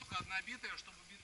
воздуха, она битая, чтобы битая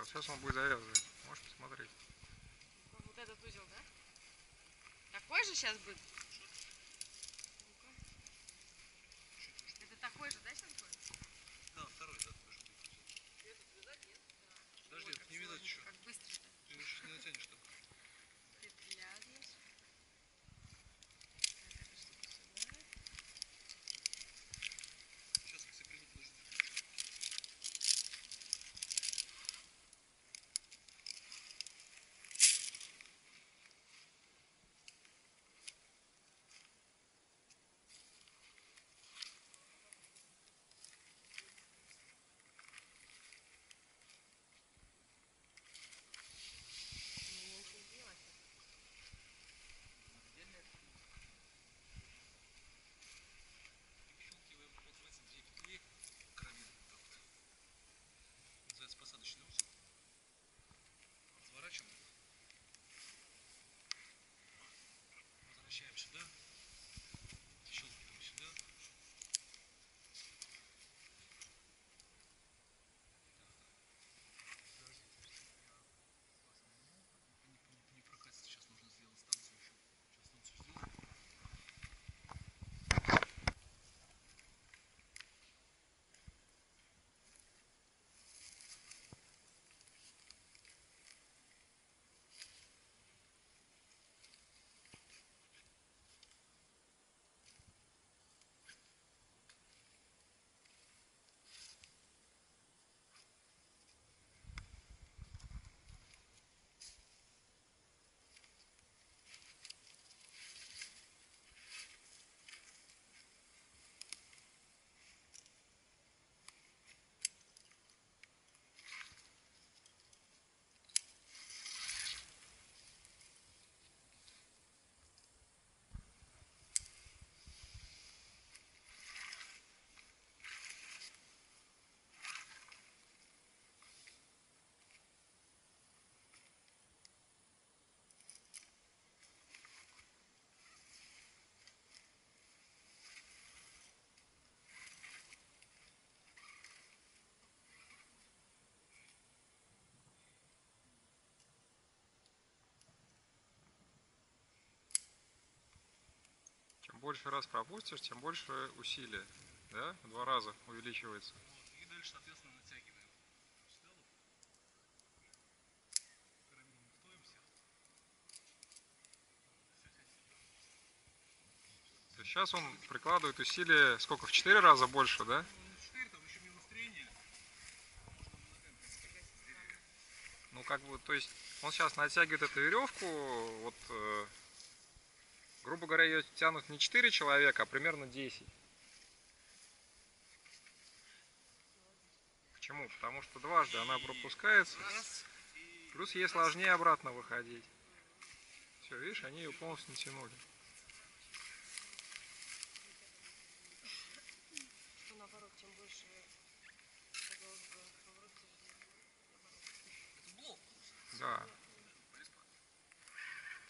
Вот сейчас он будет завязывать. Можешь посмотреть. Вот этот узел, да? Такой же сейчас будет? Şemsu'da больше раз пропустишь, тем больше усилия. Да? В два раза увеличивается. И дальше, соответственно, натягиваем. Сейчас он прикладывает усилия сколько? В четыре раза больше, да? Ну, 4. Ну как бы, то есть он сейчас натягивает эту веревку, вот, э, грубо говоря, ее тянут не 4 человека, а примерно 10. Почему? Потому что дважды она пропускается, плюс ей сложнее обратно выходить. Все, видишь, они ее полностью натянули. Наоборот, чем больше это блок. Да.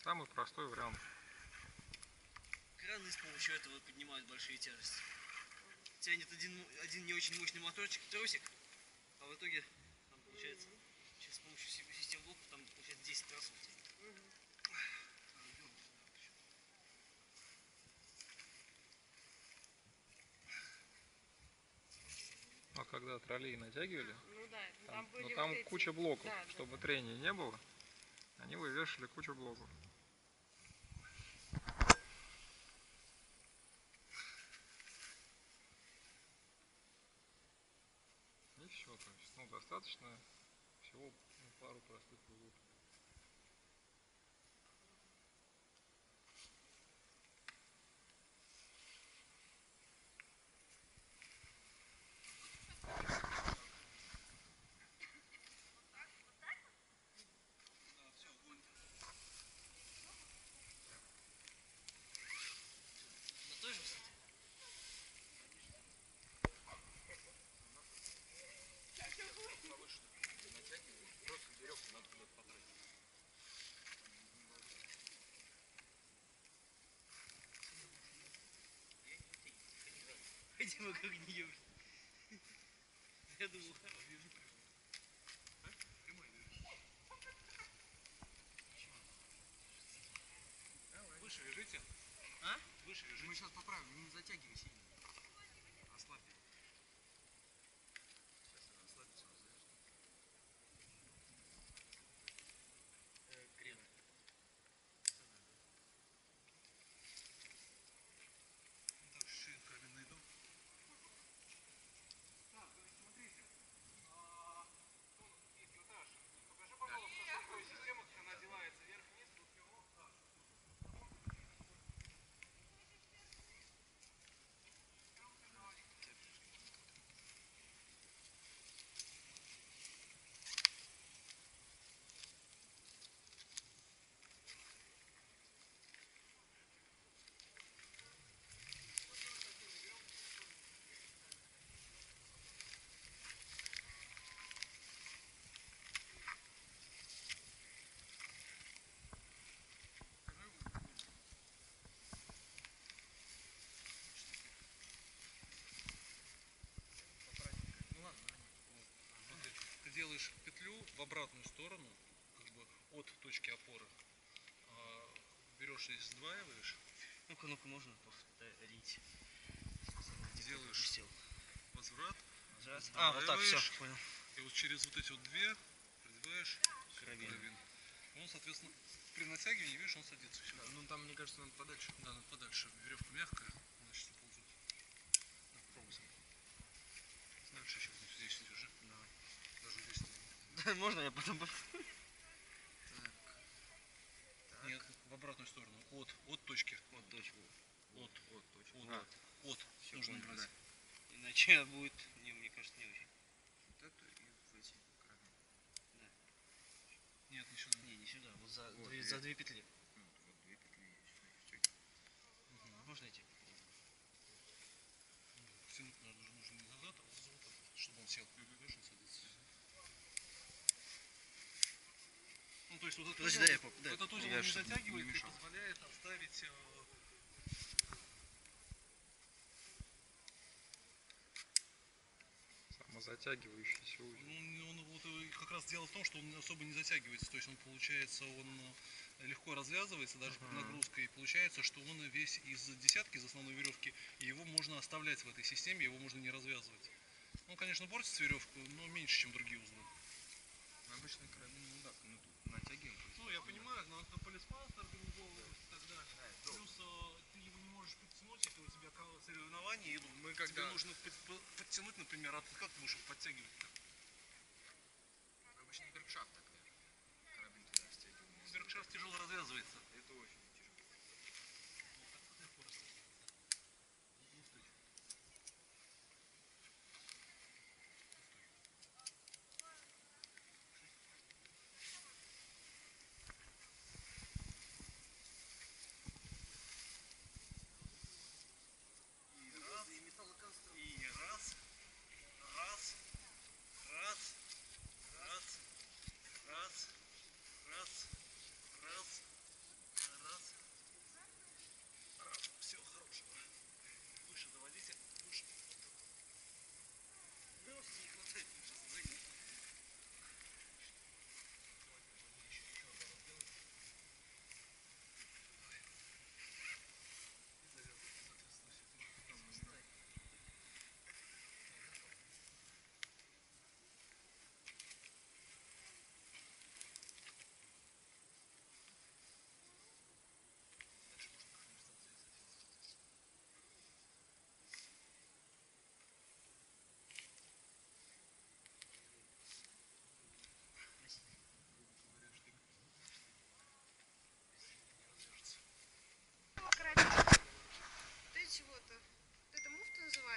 Самый простой вариант. Краны с помощью этого поднимают большие тяжести. Тянет один, один не очень мощный моторчик, тросик, а в итоге там получается, сейчас с помощью си- систем блоков там получается 10 тросов тянет. Вот когда троллей натягивали, Ну да, там, там были ну, вот там эти. куча блоков, Да, да, чтобы трения не было. Они вывешивали кучу блоков. Ну, достаточно всего ну, пару простых углов. Да, все, огонь. На той же высоте? Повыше натягивай, просто веревку надо куда-то потратить. Иди мы как нее. Я думал, Выше вяжите. А? Выше вяжите. Мы сейчас поправим, не затягивай сильно. Ослабь. Сейчас она ослабится, он завяжет. криво. Так, чуть-чуть камень найду. Так, смотрите. Есть Наташ, покажи, пожалуйста, в какой системе как она одевается. Вверх-вниз, вверх Ну ладно, Смотри, ты в обратную сторону, как бы от точки опоры. А, берешь и сдваиваешь, Ну-ка, ну-ка, можно повторить. делаешь возврат, Раз. А, вот так, все, понял. и вот через вот эти вот две продеваешь Карабин. карабин. Он, соответственно, при натягивании, видишь, он садится да, ну там, мне кажется, надо подальше. Да, надо подальше. Веревка мягкая, значит, не ползет. Так, пробуй сам. Дальше еще вот здесь держи. Давай. Даже здесь. не- Можно я потом... Нет, в обратную сторону. От, от точки. Вот точку. От, Вот, точно. от, А, от. всё, Нужно понял, брать. да. Иначе будет, не, мне кажется, не очень. Вот эту и в эти карабины. Нет, не сюда. Не, не сюда, вот за, Вот, две, за это. две петли. Ну, вот, две петли есть. Всё. Можно идти? Тянуть надо нужно не назад, а вот чтобы он сел. Садится. Ну, то есть вот этот Подожди, узел, дай я дай. этот узел Я не ж не затягивает и позволяет оставить э, Самозатягивающийся узел. Ну, он вот и как раз дело в том, что он особо не затягивается. То есть он получается, он э, легко развязывается даже под Ага. нагрузкой. И получается, что он весь из десятки, из основной веревки, и его можно оставлять в этой системе, его можно не развязывать. Он, конечно, портится веревку, но меньше, чем другие узлы. Ну, Обычно карабин, ну да, ну тут натягиваем. Ну, я понимаю, но это полисмаст организовывать и так далее. Плюс э, ты его не можешь подтянуть, если у тебя соревнования идут. Мы Тебе когда нужно под- под- подтянуть, например, а ты как будешь его подтягивать-то? обычно беркшафт так. Карабин туда стягиваем. Беркшафт тяжело развязывается. Это очень тяжело. И раз, и раз, раз,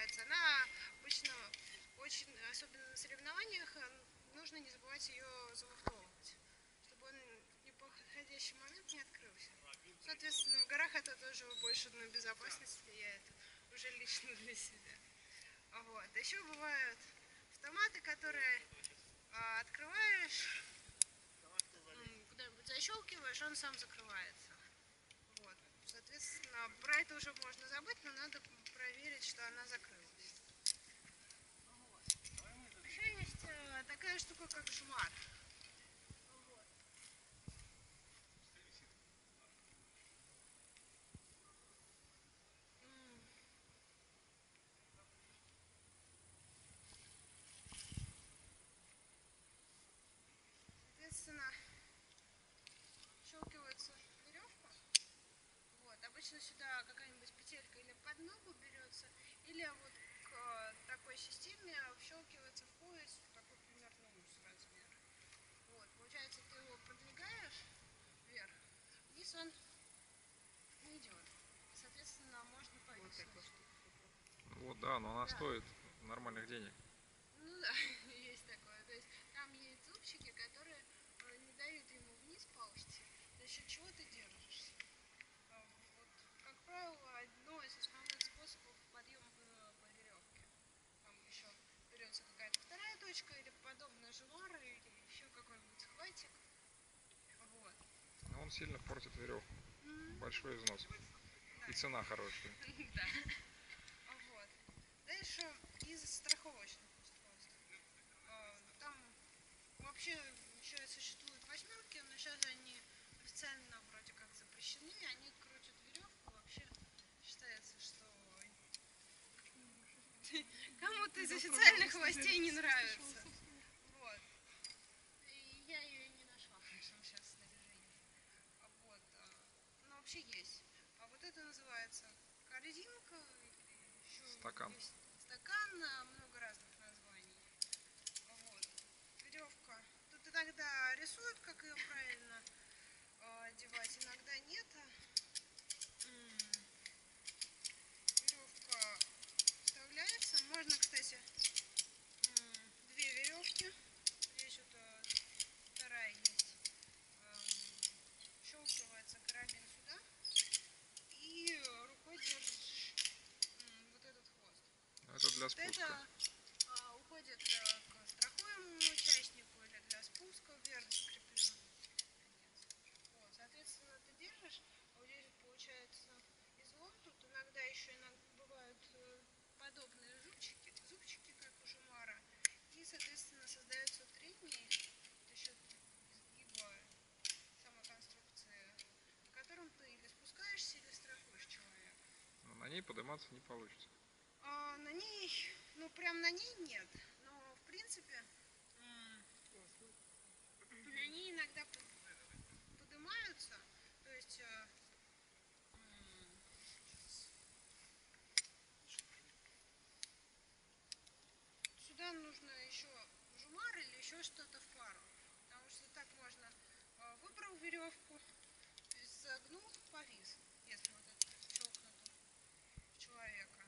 закрывается. Она обычно очень, особенно на соревнованиях, э, нужно не забывать ее замуфтовывать, чтобы он в неподходящий момент не открылся. Соответственно, в горах это тоже больше на безопасность влияет, уже лично для себя. А Вот. Еще бывают автоматы, которые а, открываешь, куда-нибудь защелкиваешь, он сам закрывается. Вот. Соответственно, про это уже можно забыть, но надо проверить, что она закрылась. Вот. Еще есть э, такая штука, как жмар. Вот. М. Соответственно, щелкивается веревка. Вот, обычно сюда какая-нибудь петелька или под ногу берется, или вот к э, такой системе вщелкивается в пояс такой примерно ус размер. Вот, получается, ты его продвигаешь вверх, вниз он не идет. Соответственно, можно повесить. Вот, да, но она Да. стоит нормальных денег. Ну да, есть такое. То есть там есть зубчики, которые э, не дают ему вниз ползти, за счет чего ты держишься. А Вот, как правило, одно из основных способов подъема по, по веревке. Там еще берется какая-то вторая точка, или подобная жемара, или еще какой-нибудь хватик. Вот. Но он сильно портит веревку. Большой износ. И цена хорошая. Да. Вот. Дальше из страховочных устройств. А, Там вообще еще существуют восьмерки, но сейчас они официально вроде как запрещены. Они крутят веревку. Вообще считается, что кому-то из официальных властей не нравится. Вот. И я ее не нашла в нашем сейчас снаряжении. А Вот. а, Ну, вообще есть. А вот это называется корзинка еще Стакан. есть стакан, много разных названий. Вот. Веревка. Тут иногда рисуют, как ее правильно а, одевать, иногда нет. М, Веревка вставляется. Можно, кстати, м, две веревки. Здесь вот а, вторая есть. Эм, Щелкивается карабин сюда. И э, рукой держишь м, вот этот хвост. Но это для Вот спуска. это а, уходит э, к страхуемому участнику или для спуска вверх закреплено. Вот, соответственно, ты держишь, а вот здесь получается излом. Тут иногда еще иногда бывают э, подобные зубчики, зубчики, как у жумара. И, соответственно, создается трение за счет изгиба самой конструкции, в котором ты или спускаешься, или страхуешь человека. Но на ней подниматься не получится. Ней, ну прям на ней нет, но в принципе на ней иногда под- поднимаются, то есть э, сюда нужно еще жумар или еще что-то в пару, потому что так можно э, выбрал веревку, загнул, повис, если вот это щелкнуто в человека.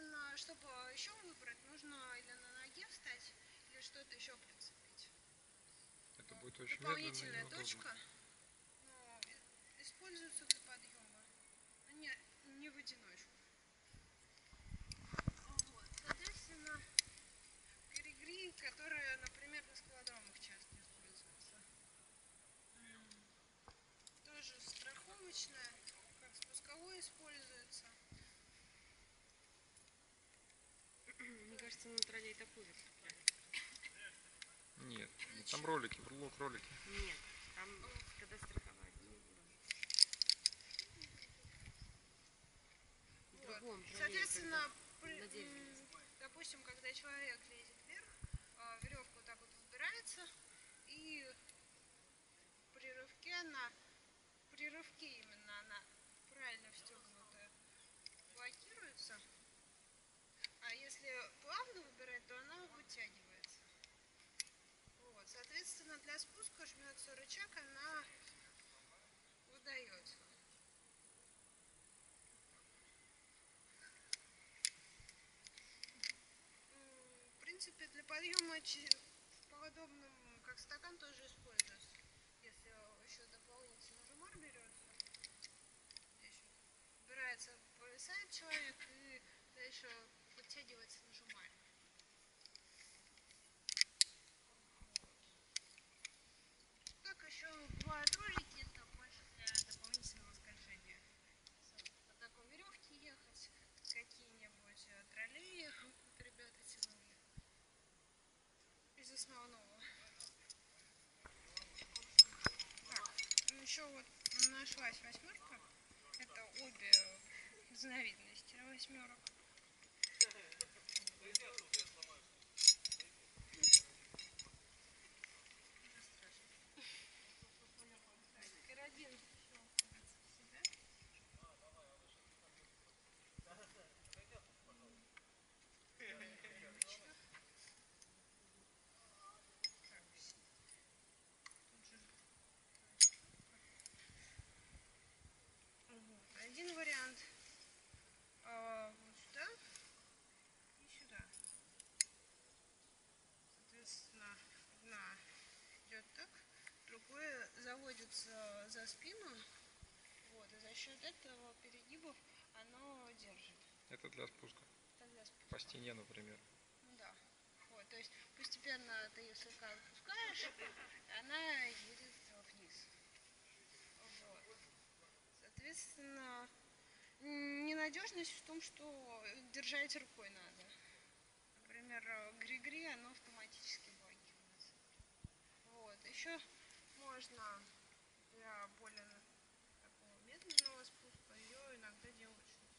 Соответственно, чтобы еще выбрать, нужно или на ноге встать, или что-то еще прицепить. Это будет очень Дополнительная точка, но и- используется для подъема, а не, не в одиночку. Вот. Соответственно, григри, которые, например, на скалодромах часто используются. М, Тоже страховочная, как спусковой используется. Мне на троллей это хуже. Нет, ну, там ролики, блок ролики. Нет, там когда страховать. Вот. другом троллее, Соответственно, при- допустим, когда человек лезет вверх, а, веревка вот так вот выбирается, и для спуска жмется рычаг, она выдает. В принципе, для подъема подобным, как стакан, тоже используется, если еще дополнительно жемар берется. Убирается, повисает человек счет этого перегибов оно держит. Это для спуска. Тогда спуск. По стене, например. Ну да. Вот, то есть постепенно ты ее слегка отпускаешь, она едет вниз. Вот. Соответственно, ненадежность в том, что держать рукой надо. Например, гри-гри, оно автоматически блокируется. Вот. Еще можно для более такого медленного спуска ее иногда делать снизу.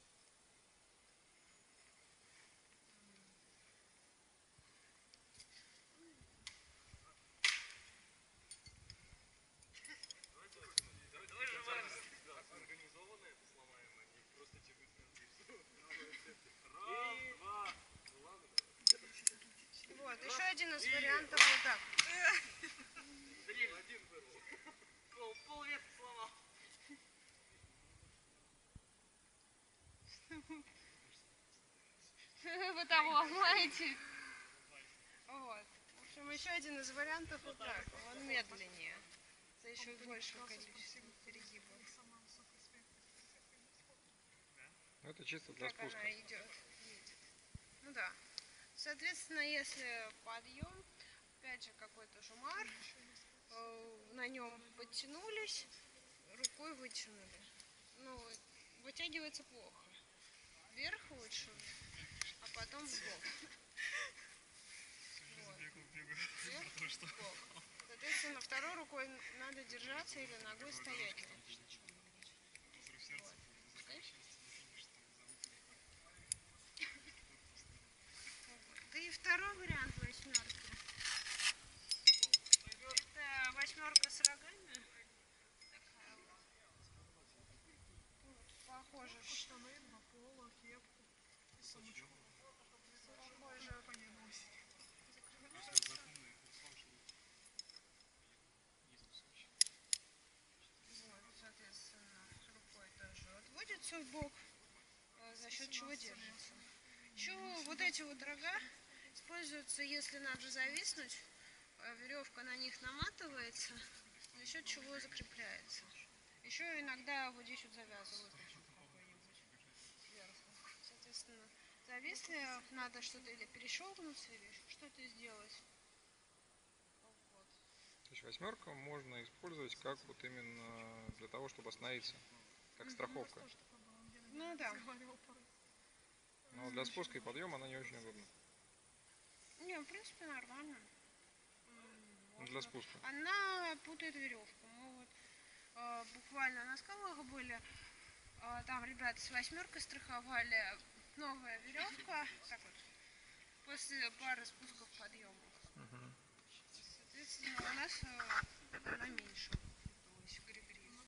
Вот, еще один из вариантов вот так. Пол, пол ветки сломал. Вы ломаете. Вот. В общем, еще один из вариантов вот так. Он медленнее. За еще большего количества перегибов. Ну, это чисто для Как спуска. она идет, едет. Ну да. Соответственно, если подъем, опять же какой-то жумар, э, на нем подтянулись, рукой вытянули. Ну, вытягивается плохо. Вверх лучше, потом в бок. Вот. Бок. Соответственно, второй рукой надо держаться или ногой стоять. Вот. Да и второй вариант восьмерки. Это восьмерка с рогами. Похоже. Штаны на поло, кепку и сумочку. Похоже. Вот, соответственно, рукой тоже в бок, э, за счет чего держится. Еще вот эти вот рога используются, если надо зависнуть, э, веревка на них наматывается, за счет чего закрепляется. Еще иногда вот здесь вот завязывают сверху. Соответственно, зависли, надо что-то или перещелкнуться, или что-то сделать. Вот. То есть восьмерка можно использовать как вот именно для того, чтобы остановиться. Как страховка. Ну да. Но для спуска и подъема она не очень удобна. Не, в принципе, нормально. Ну, для спуска. Она путает веревку. Мы вот э, буквально на скалах были. э, там ребята с восьмеркой страховали. Новая веревка. Так вот. После пары спусков подъемов. Соответственно, у нас э,